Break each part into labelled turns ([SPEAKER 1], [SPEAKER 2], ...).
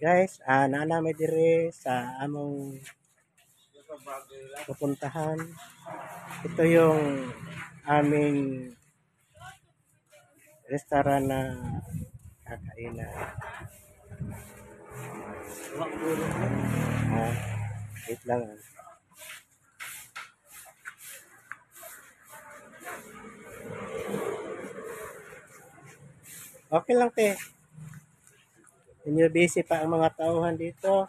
[SPEAKER 1] Guys, ah naa may dire sa among pupuntahan. Ito yung aming restaurant na kakainan. Ah, wait lang. ah. Okay lang, te. Inyo busy pa ang mga tauhan dito.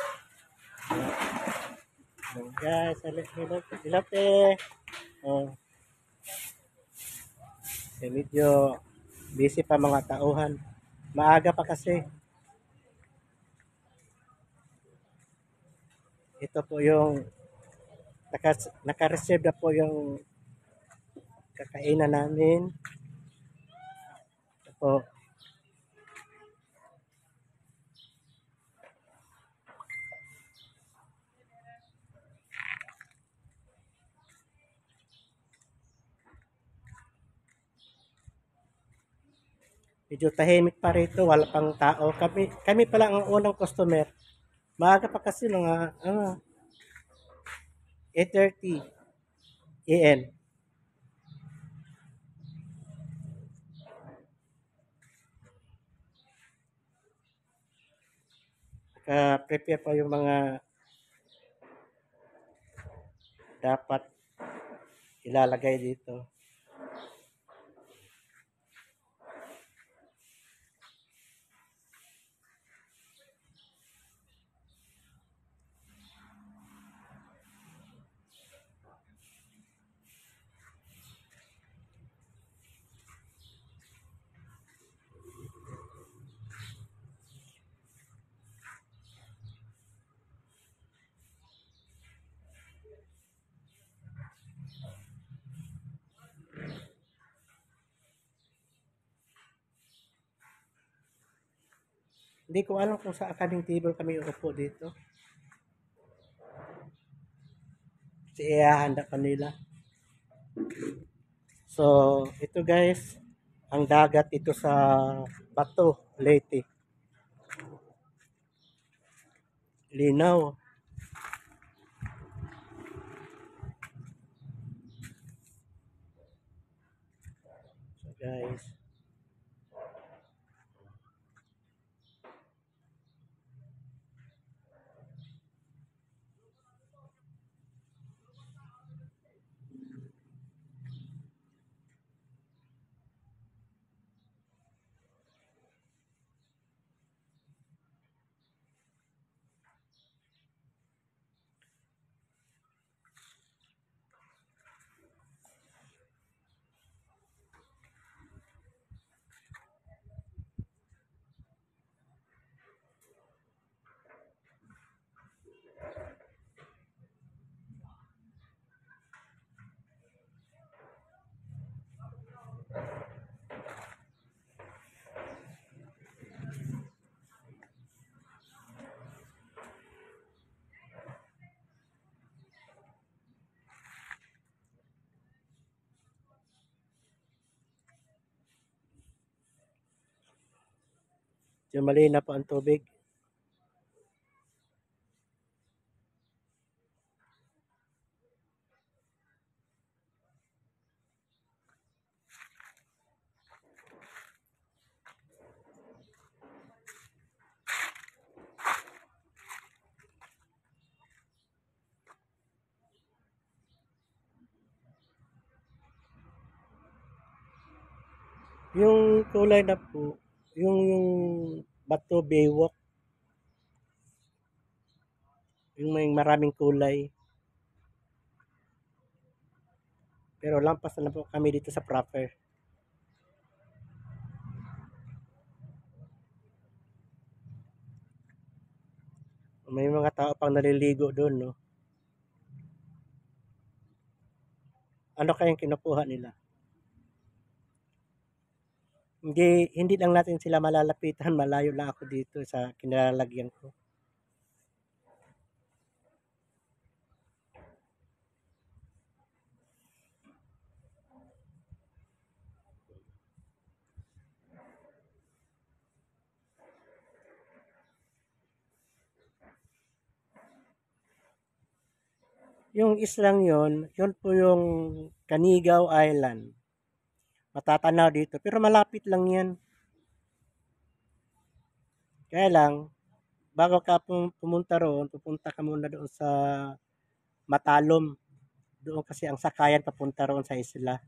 [SPEAKER 1] Oh, guys, hello, hello, hello, te. Oh. Eh, medyo busy pa mga tauhan. Maaga pa kasi. Ito po yung naka, naka-reserve na po yung kakainan namin. Ito po. Medyo tahimik pa rito, wala pang tao. Kami, kami pa lang ang unang customer. Maaga pa kasi mga ano, 8.30 a.m. Naka-prepare pa yung mga dapat ilalagay dito. Hindi ko alam kung sa kaming table kami uupo dito. Kasi ihahanda pa nila. So, ito guys, ang dagat ito sa Bato, Leyte. Linaw. So guys, yung malina po ang tubig. Yung kulay na po, yung, yung Bato Baywalk, yung may maraming kulay. Pero lampas na po kami dito sa proper. May mga tao pang naliligo doon, no? Ano kayang kinukuha nila? hindi hindi lang natin sila malalapitan malayo lang ako dito sa kinalalagyan ko Yung islang yon, yon po yung Canigaw Island. Matatanaw dito. Pero malapit lang yan. Kaya lang, bago ka pum- pumunta roon, pupunta ka muna doon sa Matalom. Doon kasi ang sakayan papunta roon sa isla.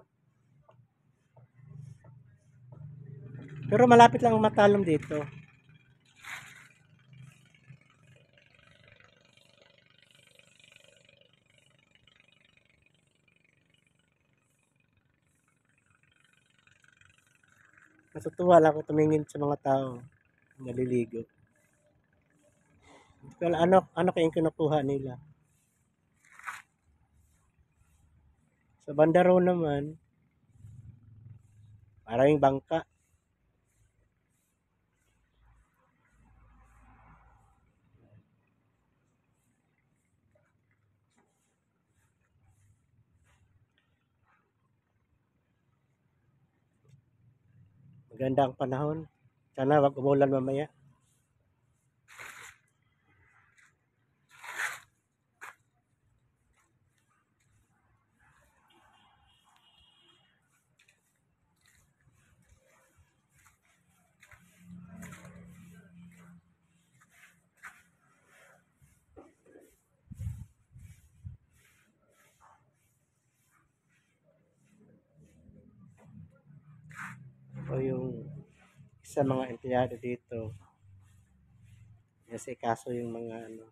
[SPEAKER 1] Pero malapit lang ang Matalom dito. Natutuwa lang ako tumingin sa mga tao naliligo. Alam ano, ano kayong kinukuha nila. Sa banda row naman, maraming bangka. Maganda panahon. Sana wag umulan mamaya. o yung isa mga empleyado dito. Kasi kaso yung mga ano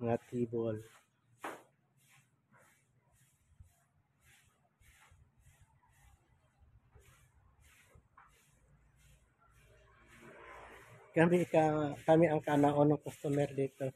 [SPEAKER 1] mga tibol kami ka kami ang kanaon ng customer dito